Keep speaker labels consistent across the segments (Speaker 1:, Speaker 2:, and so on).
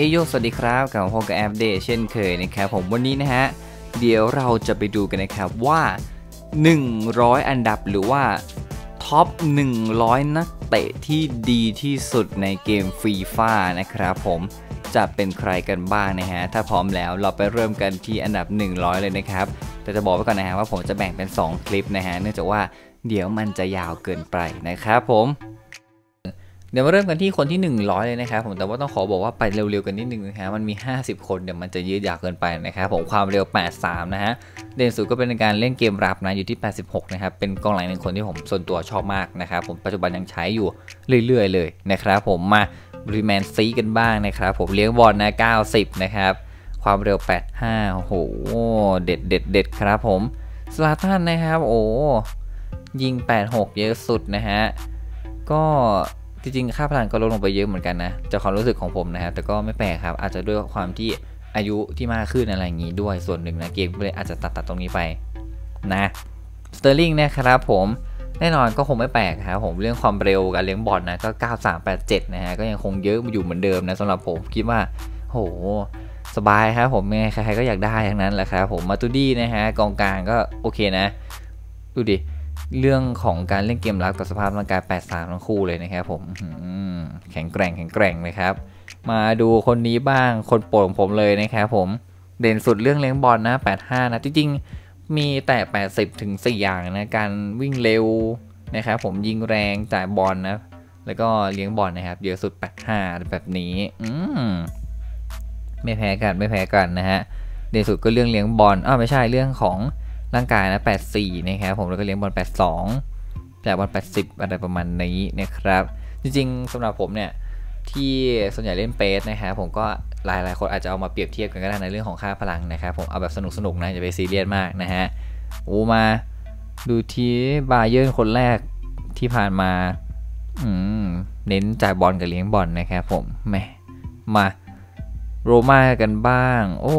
Speaker 1: เอโยสวัสดีครับกับพบกับแอปเดตเช่นเคยนะครับผมวันนี้นะฮะ เดี๋ยวเราจะไปดูกันนะครับว่า 100 อันดับหรือว่าท็อป 100 นักเตะที่ดีที่สุดในเกมฟรีฟ่านะครับผมจะเป็นใครกันบ้างนะฮะ ถ้าพร้อมแล้วเราไปเริ่มกันที่อันดับ 100 เลยนะครับ แต่จะบอกไว้ก่อนนะฮะว่าผมจะแบ่งเป็น 2 คลิปนะฮะ เนื่องจากว่าเดี๋ยวมันจะยาวเกินไปนะครับผม เดี๋ยวมาเริ่มกันที่คนที่ 100 เลยนะครับผมแต่ว่าต้องขอบอกว่าไปเร็วๆกันนิดนึงนะฮะมันมี 50 คนเดี๋ยวมันจะยืดยาวเกินไปนะครับผมความเร็ว 83 นะฮะเด่นสุดก็เป็นการเล่นเกมรับนะอยู่ที่ 86 นะครับเป็นกองหลังหนึ่งคนที่ผมส่วนตัวชอบมากนะครับผมปัจจุบันยังใช้อยู่เรื่อยๆ เลยนะครับผมมาบริแมนซีกันบ้างนะครับผมเลี้ยงบอลนะ 90 นะครับความเร็ว 85 โอ้โหเด็ดเด็ดเด็ดครับผมสลาตันนะครับโอ้ยิง 86 เยอะสุดนะฮะก็ จริงๆ ค่าพลังก็ลดลงไปเยอะเหมือนกันนะจากความรู้สึกของผมนะครับ แต่ก็ไม่แปลกครับ อาจจะด้วยความที่อายุที่มากขึ้นอะไรอย่างนี้ด้วยส่วนหนึ่งนะเกมก็เลยอาจจะตัดตัดตรงนี้ไปนะสเตอร์ลิงนะครับผมแน่นอนก็คงไม่แปลกครับผมเรื่องความเร็วการเลี้ยงบอลนะก็ 9387 นะฮะก็ยังคงเยอะอยู่เหมือนเดิมนะสำหรับผมคิดว่าโหสบายครับผมไงใครๆก็อยากได้ทั้งนั้นแหละครับผมมาตุยดี้นะฮะกองกลางก็โอเคนะ ดูดิ เรื่องของการเล่นเกมรับกับสภาพร่างกาย 83 ทั้งคู่เลยนะครับผมแข็งแกร่งแข็งแกร่งเลยครับ มาดูคนนี้บ้างคนโปรดของผมเลยนะครับผมเด่นสุดเรื่องเลี้ยงบอลนะ 85 นะ จริงๆ มีแต่ 80 ถึง 4 อย่างนะ การวิ่งเร็วนะครับผมยิงแรงจ่ายบอลนะแล้วก็เลี้ยงบอลนะครับ เยอะสุด 85 แบบนี้ อืมไม่แพ้กันไม่แพ้กันนะฮะ เด่นสุดก็เรื่องเลี้ยงบอลอ้าวไม่ใช่เรื่องของ ร่างกายนะ 84 นะครับผมแล้วก็เลี้ยงบอล 82จ่ายบอล 80 อะไรประมาณนี้นะครับ จริงๆสำหรับผมเนี่ยที่ส่วนใหญ่เล่นเปสนะครับผมก็หลายๆคนอาจจะเอามาเปรียบเทียบกันก็ได้ในเรื่องของค่าพลังนะครับผมเอาแบบสนุกๆนะจะไปซีเรียสมากนะฮะโอ้มาดูทีบาเยิร์คนแรกที่ผ่านมาอืมเน้นจ่ายบอลกับเลี้ยงบอลนะครับผมแหมมาโรม่ากันบ้าง โอ้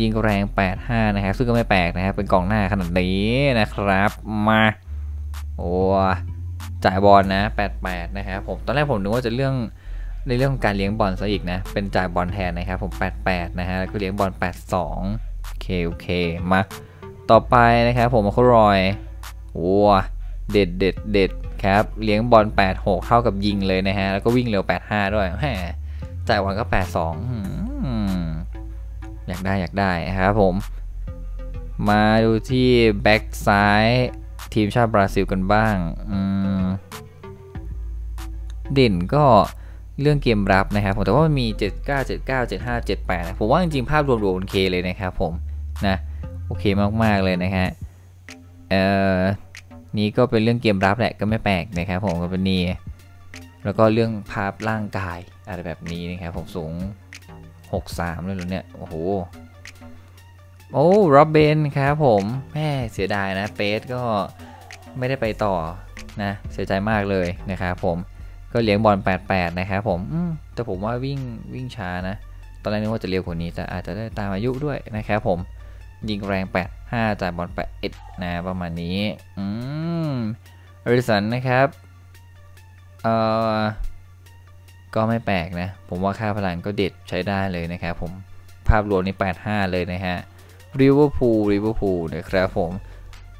Speaker 1: ยิงแรง 85 นะครับ ซึ่งก็ไม่แปลกนะครับ เป็นกองหน้าขนาดนี้นะครับ มา โอ้ จ่ายบอลนะ 88 นะครับผม ตอนแรกผมนึกว่าจะเรื่องในเรื่องของการเลี้ยงบอลซะอีกนะ เป็นจ่ายบอลแทนนะครับ ผม 88 นะฮะ แล้วก็เลี้ยงบอล 82 โอเค โอเค มา ต่อไปนะครับผมมาคุรอยโอ้เด็ดเด็ดเด็ดครับ เลี้ยงบอล 86 เท่ากับยิงเลยนะฮะ แล้วก็วิ่งเร็ว 85 ด้วยแหมจ่ายบอลก็ 82 อยากได้อยากได้ครับผม มาดูที่แบ็กซ้ายทีมชาติบราซิลกันบ้างเด่นก็เรื่องเกมรับนะครับผมแต่ว่ามันมี 79 79 75 78นะผมว่าจริงๆภาพรวมๆโอเคเลยนะครับผมนะโอเคมากๆเลยนะฮะเอ่อนี้ก็เป็นเรื่องเกมรับแหละก็ไม่แปลกนะครับผมก็เป็นนี่แล้วก็เรื่องภาพร่างกายอะไรแบบนี้นะครับผมสูง 63เลยหรอเนี่ย โอ้โห โอ้โรบเบนครับผมแม่เสียดายนะ เปสก็ไม่ได้ไปต่อนะ เสียใจมากเลยนะครับผม ก็เลี้ยงบอล 88 นะครับผมแต่ผมว่าวิ่งวิ่งช้านะ ตอนแรกนึกว่าจะเร็วกว่านี้ แต่อาจจะได้ตามอายุด้วยนะครับผม ยิงแรง 85 จ่ายบอล 81 นะ ประมาณนี้ อืมอริสันนะครับ เอ่อ ก็ไม่แปลกนะ ผมว่าค่าพลังก็เด็ดใช้ได้เลยนะครับผมภาพรวมนี่85 เลยนะฮะริเวอร์พูลริเวอร์พูลนะครับผม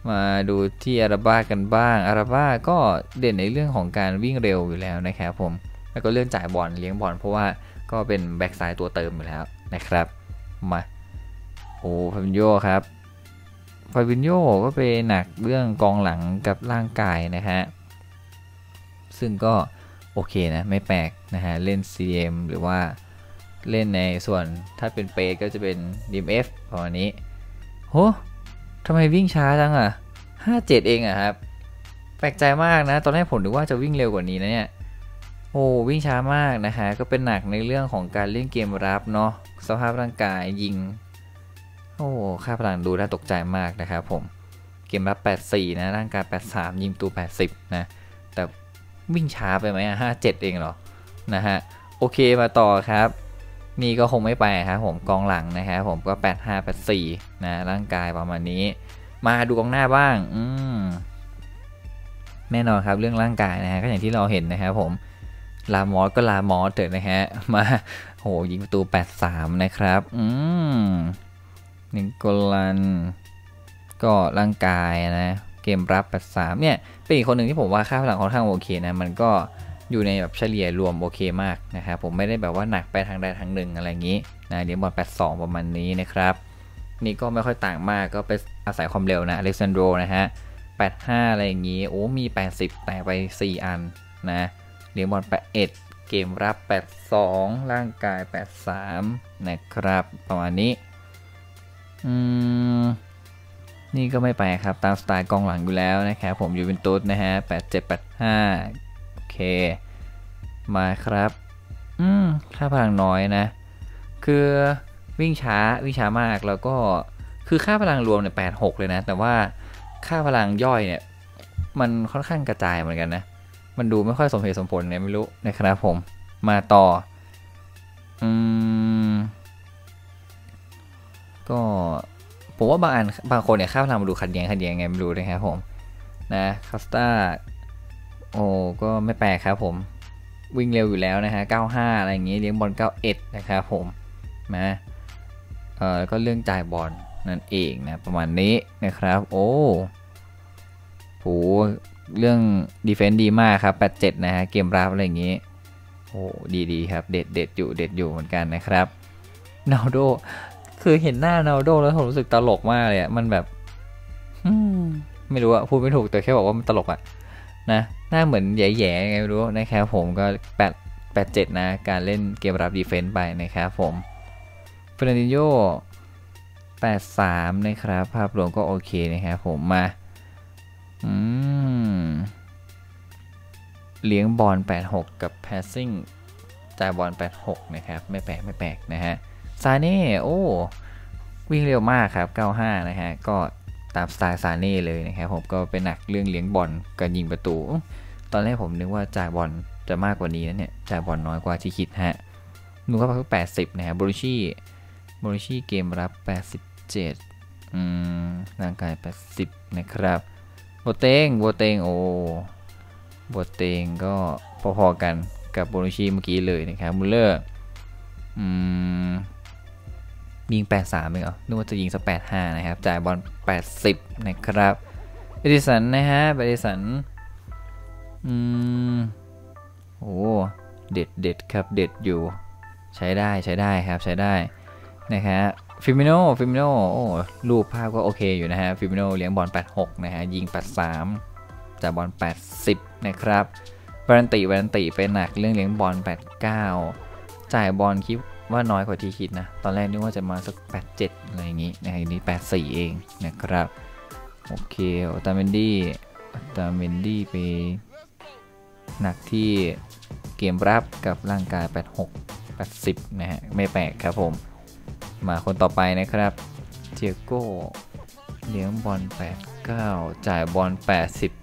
Speaker 1: มาดูที่อาราบ้ากันบ้างอาราบ้าก็เด่นในเรื่องของการวิ่งเร็วอยู่แล้วนะครับผมแล้วก็เรื่องจ่ายบอลเลี้ยงบอลเพราะว่าก็เป็นแบ็กซ้ายตัวเติมอยู่แล้วนะครับมาโอ้ฟาบินโยครับฟาบินโยก็ไปหนักเรื่องกองหลังกับร่างกายนะฮะซึ่งก็ โอเคนะไม่แปลกนะฮะเล่น CM หรือว่าเล่นในส่วนถ้าเป็นเปก็จะเป็น DMF ประมาณนี้โหทำไมวิ่งช้าจังอะ 57 เองอะครับ แปลกใจมากนะ ตอนแรกผมนึกว่าจะวิ่งเร็วกว่านี้นะเนี่ย โอ้วิ่งช้ามากนะฮะ ก็เป็นหนักในเรื่องของการเล่นเกมรับเนาะ สภาพร่างกายยิง โอ้ ค่าพลังดูน่าตกใจมากนะครับผม เกมรับ 84 นะ ร่างกาย 83 ยิงตู 80 นะ วิ่งช้าไปไหมอะห้าเจ็ดเองเหรอ นะฮะ โอเคมาต่อครับ นี่ก็คงไม่ไปครับผมกองหลังนะครับผมก็ 8 5 8 4 นะ ร่างกายประมาณนี้ มาดูกองหน้าบ้าง อืมแน่นอนครับเรื่องร่างกายนะฮะก็อย่างที่เราเห็นนะครับผมลามอสก็ลามอสเถอะนะฮะ มาโหยิงประตู 83 นะครับ อืมนิโกลัน ก็ร่างกายนะ เกมรับ83เนี่ยเป็นอีกคนหนึ่งที่ผมว่าค่าพลังค่อนข้างโอเคนะมันก็อยู่ในแบบเฉลี่ยรวมโอเคมากนะครับผมไม่ได้แบบว่าหนักไปทางใดทางหนึ่งอะไรอย่างนี้นะเดี๋ยวบอล82 ประมาณนี้นะครับนี่ก็ไม่ค่อยต่างมากก็ไปอาศัยความเร็วนะอเล็กซานโดนะฮะ 85 อะไรอย่างนี้ โอ้ มี 80 แต่ไป 4 อันนะเลี้ยงบอล81 เกมรับ 82 ร่างกาย 83 นะครับ ประมาณนี้ อืม นี่ก็ไม่ไปครับตามสไตล์กองหลังอยู่แล้วนะครับผมอยู่เป็นตุ๊ดนะฮะ87 85โอเค มาครับ อืมค่าพลังน้อยนะ คือวิ่งช้าวิ่งช้ามากแล้วก็คือค่าพลังรวมเนี่ย86เลยนะ แต่ว่าค่าพลังย่อยเนี่ย มันค่อนข้างกระจายเหมือนกันนะ มันดูไม่ค่อยสมเหตุสมผลเนี่ยไม่รู้นะครับผมมาต่อ อืม ก็ ผมว่าบางอันบางคนเนี่ยค่าพลังมาดูขัดแย้งขัดแย้งไงไม่รู้นะครับผมนะคอสต้าโอ้ก็ไม่แปลกครับผมวิ่งเร็วอยู่แล้วนะฮะ 95 อะไรอย่างเงี้ยเลี้ยงบอล 91 นะครับผมนะเออแล้วก็เรื่องจ่ายบอลนั่นเองนะ ประมาณนี้นะครับ โอ้โหเรื่อง defense ดีมากครับ 87 นะฮะ เกมรับอะไรอย่างงี้โอ้ดีดีครับ เด็ดเด็ดอยู่เด็ดอยู่เหมือนกันนะครับนาโด คือเห็นหน้านาโดแล้วผมรู้สึกตลกมากเลยอะมันแบบไม่รู้อะพูดไม่ถูกแต่แค่บอกว่ามันตลกอะนะหน้าเหมือนแย่ๆไงไม่รู้นะครับผมก็8 87นะ การเล่นเกมรับ defense ไปนะครับผมเฟรนดิโย83นะครับ ภาพรวมก็โอเคนะครับผมมาอืมเลี้ยงบอล86 กับ passing จ่ายบอล86 นะครับ ไม่แปลก ไม่แปลกนะฮะ ซาเน่โอ้วิ่งเร็วมากครับ 95 นะฮะ ก็ตามสไตล์ซาเน่เลยนะครับผมก็เป็นหนักเรื่องเลี้ยงบอลกับยิงประตู ตอนแรกผมนึกว่าจ่ายบอลจะมากกว่านี้นะเนี่ยจ่ายบอลน้อยกว่าที่คิดฮะนูเข้าไปก็80นะฮะโบนุชชี่โบนุชชี่เกมรับ 87อืมร่างกาย 80 นะครับโบเตงโบเตงโอ้โบเตงก็พอๆกันกับโบนุชชี่เมื่อกี้เลยนะครับมูลเลอร์อืม ยิง 83เองเหรอนึกว่าจะยิงสัก85 นะครับ จ่ายบอล 80 นะครับเบดิสันนะฮะเบดิสัน อืม โอ้ เด็ดเด็ดครับ เด็ดอยู่ ใช้ได้ ใช้ได้ครับ ใช้ได้ นะครับฟีร์มิโน่ฟีร์มิโน่โอ้รูปภาพก็โอเคอยู่นะฮะ ฟีร์มิโน่เลี้ยงบอล 86 นะฮะ ยิง 83 จ่ายบอล 80 นะครับแวร์รัตติแวร์รัตติเป็นหนักเรื่องเลี้ยงบอล 89 จ่ายบอลคิด ว่าน้อยกว่าที่คิดนะ ตอนแรกนึกว่าจะมาสัก 87 อะไรอย่างงี้นะนี่84 เองนะครับ โอเคโอตาเมนดี้โอตาเมนดี้ไปหนักที่เกมรับกับร่างกาย 86 80 นะฮะ ไม่แปลกครับผม มาคนต่อไปนะครับเทียโก้เลี้ยงบอล 89 จ่ายบอล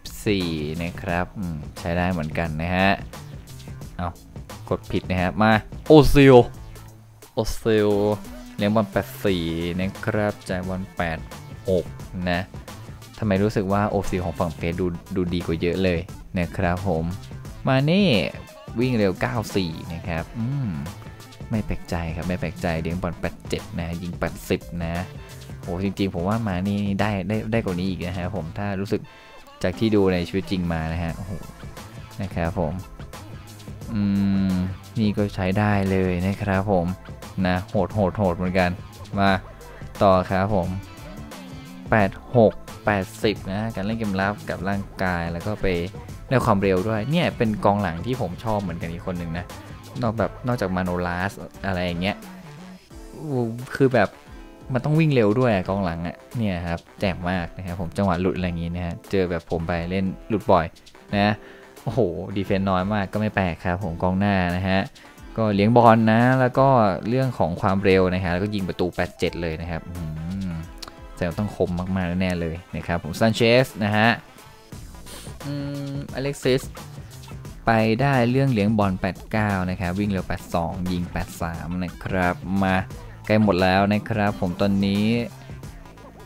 Speaker 1: 84 นะครับใช้ได้เหมือนกันนะฮะ เอากดผิดนะฮะมา โอซิลโอซิลเลี้ยงบอล84 นะครับจ่ายบอล86 นะทำไมรู้สึกว่าโอซิลของฝั่ง PES ดูดูดีกว่าเยอะเลยนะครับผม มาเน่วิ่งเร็ว 94 นะครับ อืม ไม่แปลกใจครับ ไม่แปลกใจเลี้ยงบอล87 นะ ยิง 80 นะโอ้จริงๆ ผมว่ามานี่ได้ได้ได้กว่านี้อีกนะฮะผมถ้ารู้สึกจากที่ดูในชีวิตจริงมานะฮะโอ้โหนะครับผม อืม นี่ก็ใช้ได้เลยนะครับผม นะโหดโหดโหดเหมือนกัน มาต่อครับผม 86 80 นะการเล่นเกมรับกับร่างกายแล้วก็ไปได้ความเร็วด้วย เนี่ยเป็นกองหลังที่ผมชอบเหมือนกันอีกคนหนึ่งนะ นอกแบบนอกจากมาโนลาสอะไรอย่างเงี้ยคือแบบมันต้องวิ่งเร็วด้วยกองหลังอะ่ะเนี่ยครับแจ่มมากนะครับผมจังหวะหลุดอะไรอย่างงี้นะฮะเจอแบบผมไปเล่นหลุดบ่อยนะโอ้โหดีเฟนน้อยมากก็ไม่แปลกครับผมกองหน้านะฮะ ก็เลี้ยงบอลนะ แล้วก็เรื่องของความเร็วนะฮะแล้วก็ยิงประตู 87 เลยนะครับแต่ต้องคมมากๆแน่เลยนะครับ ผมซันเชสนะฮะอเล็กซิสไปได้เรื่องเลี้ยงบอล 89 นะครับ วิ่งเร็ว 82 ยิง 83 นะครับ มาใกล้หมดแล้วนะครับ ผมตอนนี้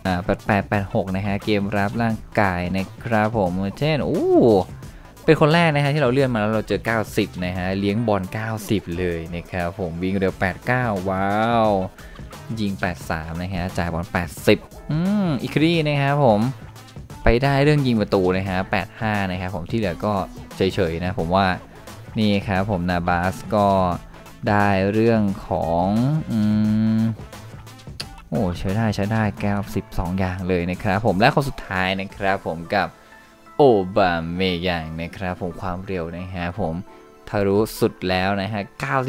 Speaker 1: อ่า8886 นะฮะ เกมรับร่างกายนะครับผมเช่นโอ้ เป็นคนแรกนะฮะที่เราเลื่อนมาแล้วเราเจอ 90 นะฮะ เลี้ยงบอล 90 เลยนะครับผมวิ่งเร็ว 89 ว้าว ยิง 83 นะฮะ จ่ายบอล 80 อืมอีกรีนะครับผม ไปได้เรื่องยิงประตูนะฮะ 85 นะครับผมที่เหลือก็เฉยๆนะผมว่านี่ครับผมนาบาสก็ได้เรื่องของอืมโอ้ใช้ได้ใช้ได้แก้ว 12 อย่างเลยนะครับผมและคนสุดท้ายนะครับผมกับ โอบาเมยังนะครับผมความเร็วนะฮะผมทะลุสุดแล้วนะฮะ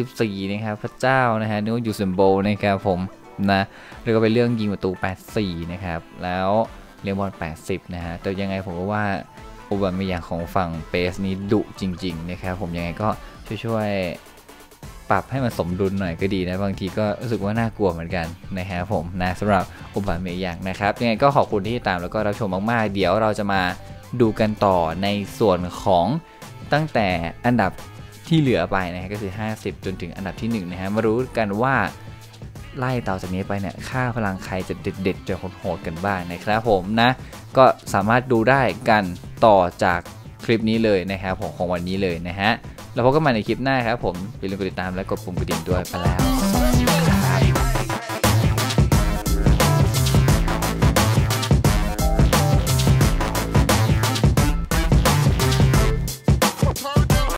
Speaker 1: 94 นะครับพระเจ้านะฮะนึกว่ายูเซมโบนะครับผมนะแล้วก็เป็นเรื่องยิงประตู 84 นะครับ แล้วเรียงบอล 80 นะฮะ แต่ยังไงผมก็ว่าโอบาเมยังของฝั่งเปสนี้ดุจริง ๆ นะครับผมยังไงก็ช่วยๆปรับให้มันสมดุลหน่อยก็ดีนะ บางทีก็รู้สึกว่าน่ากลัวเหมือนกันนะครับผมนะสำหรับอุบาเมยังนะครับ ยังไงก็ขอบคุณที่ติดตามแล้วก็รับชมมาก ๆ เดี๋ยวเราจะมา ดูกันต่อในส่วนของตั้งแต่อันดับที่เหลือไปนะฮะก็คือ 50 จนถึงอันดับที่ 1 นะฮะมารู้กันว่าไล่ต่อจากนี้ไปเนี่ยค่าพลังใครจะเด็ดๆจะโหดๆกันบ้างนะครับผมนะ ก็สามารถดูได้กันต่อจากคลิปนี้เลยนะครับผมของวันนี้เลยนะฮะแล้วพบกันใหม่ในคลิปหน้าครับผมอย่าลืมกดติดตามและกดปุ่มกระดิ่งด้วยไปแล้ว